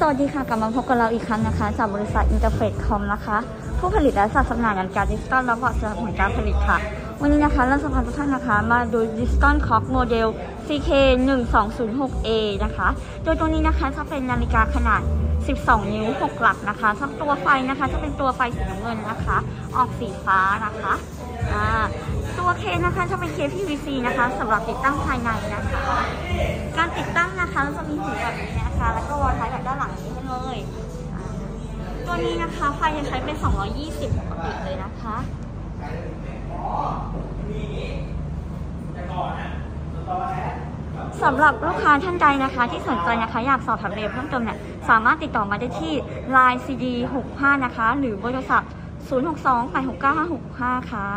สวัสดีค่ะ กลับมาพบกับเราอีกครั้งนะคะ จากบริษัทอินเตอร์เฟรคอมนะคะ ผู้ผลิตและจัดจำหน่ายนาฬิกาดิจิตอลและบอร์ดสนับสนุนการผลิตค่ะ วันนี้นะคะเราจะพาทุกท่านนะคะ มาดู digital clock model CK 1 2 0 6 A นะคะ โดยตัวนี้นะคะจะเป็นนาฬิกาขนาด 12 นิ้ว 6 หลักนะคะทั้งตัวไฟนะคะจะเป็นตัวไฟสีน้ำเงินนะคะ ออกสีฟ้านะคะตัวเคนะคะจะเป็นเคส PVC นะคะสำหรับติดตั้งภายในนะคะ การติดตั้งนะคะเราจะมีหูแบบนี้ นี้นะคะไฟจะใช้เป็น 220ปกติเลยนะคะสำหรับลูกค้าท่านใดนะคะ ที่สนใจนะคะอยากสอบถามรายละเอียดเพิ่มเติมเนี่ยสามารถติดต่อมาได้ที่ Line CD 65นะคะ หรือเบอร์โทรศัพท์ 062 869 565 ค่ะ